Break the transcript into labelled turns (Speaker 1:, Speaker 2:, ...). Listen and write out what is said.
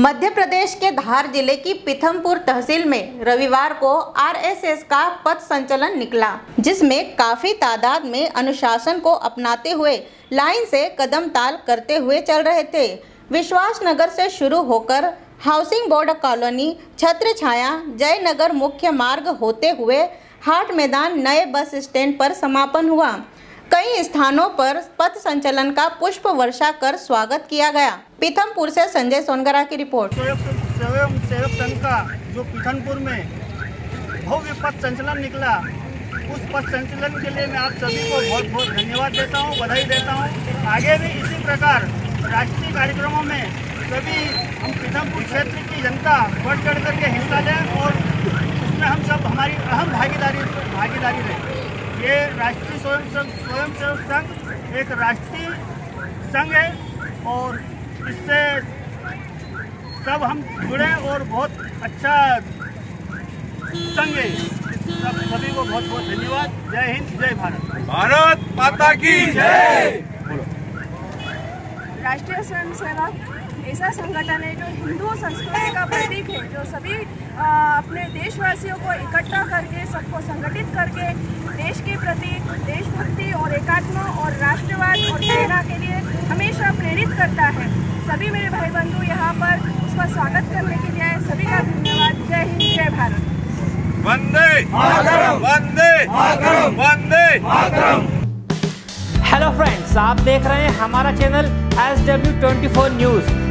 Speaker 1: मध्य प्रदेश के धार ज़िले की पिथमपुर तहसील में रविवार को आरएसएस का पथ संचलन निकला, जिसमें काफ़ी तादाद में अनुशासन को अपनाते हुए लाइन से कदम ताल करते हुए चल रहे थे। विश्वास नगर से शुरू होकर हाउसिंग बोर्ड कॉलोनी, छत्र छाया, जयनगर मुख्य मार्ग होते हुए हाट मैदान नए बस स्टैंड पर समापन हुआ। कई स्थानों पर पथ संचलन का पुष्प वर्षा कर स्वागत किया गया। पीथमपुर से संजय सोनगरा की रिपोर्ट।
Speaker 2: स्वयं सेवक संघ का जो पीथमपुर में भव्य पथ संचलन निकला, उस पथ संचलन के लिए मैं आप सभी को बहुत बहुत धन्यवाद देता हूँ, बधाई देता हूँ। आगे भी इसी प्रकार राष्ट्रीय कार्यक्रमों में सभी हम पीथमपुर क्षेत्र की जनता बढ़ चढ़ करके हिस्सा लें और उसमें हम सब हमारी अहम भागीदारी भागीदारी रहे ये राष्ट्रीय स्वयं संघ स्वयं सेवक संघ एक राष्ट्रीय संघ है और इससे सब हम जुड़े और बहुत अच्छा संघ है। सब सभी को बहुत बहुत धन्यवाद। जय हिंद जय भारत।
Speaker 3: भारत माता की जय।
Speaker 4: राष्ट्रीय स्वयं सेवक ऐसा संगठन है जो हिंदू संस्कृति का प्रतीक है जो सभी आ, अपने देशवासियों को इकट्ठा करके सबको संगठित करके देश के प्रति देशभक्ति और एकात्म और राष्ट्रवाद और प्रेरणा के लिए हमेशा प्रेरित करता है। सभी मेरे भाई बंधु यहाँ पर उसका स्वागत करने के लिए आए सभी का धन्यवाद। जय हिंद जय भारत।
Speaker 3: वंदे। वंदे। वंदे।
Speaker 5: हेलो फ्रेंड्स आप देख रहे हैं हमारा channel S W twenty four news